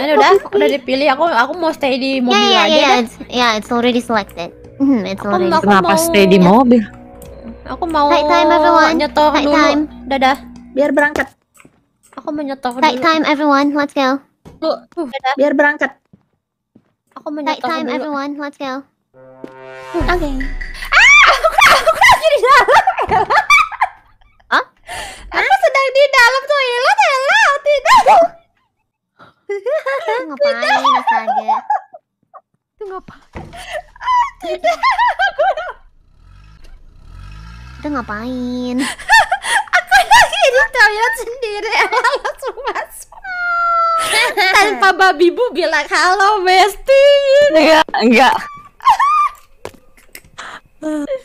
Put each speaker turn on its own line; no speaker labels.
Ini udah, udah dipilih. Aku aku mau stay di mobil
Yeah, yeah,
aja.
yeah,
dah.
it's, yeah, it's already selected. Mhm, it's
Aku
already
mau-
Kenapa
mau-
stay di mobil?
Aku mau
Night time, everyone.
nyetor
Night
dulu.
time.
Dadah.
Biar berangkat.
Aku mau nyetor
Night
dulu.
time, everyone. Let's go.
Dulu. Dadah.
Biar berangkat.
Aku mau
Night
nyetor
time,
dulu.
everyone. Let's go.
Oke.
Hah?
Aku sedang di dalam toilet, Ella. Tidak.
Ngapain astaga?
Itu ngapain? Tidak.
Itu ngapain?
Aku lagi di toilet sendiri, Ella langsung masuk. Tanpa babi bu bilang halo bestie.
Enggak, enggak.